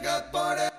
got por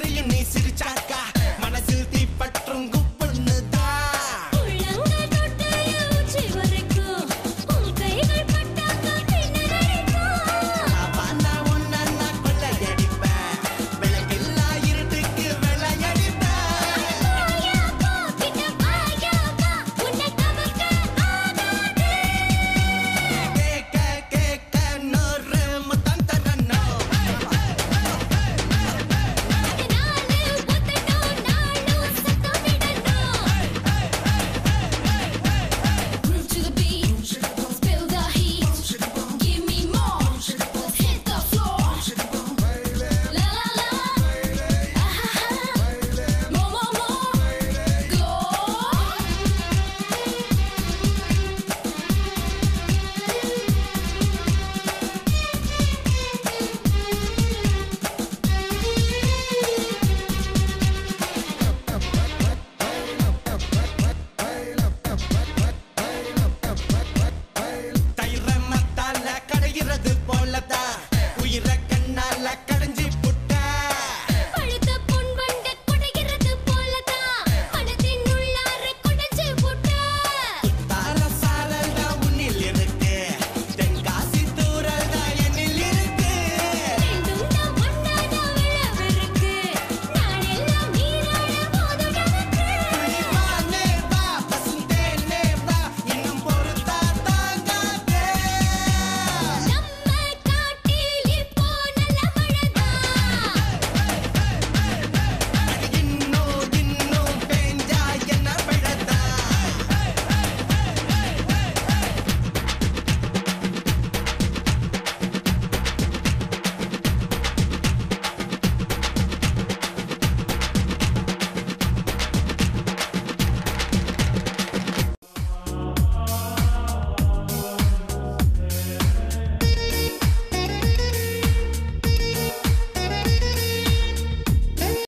ശിവരിൽ നീ ചിരിച്ചാൽ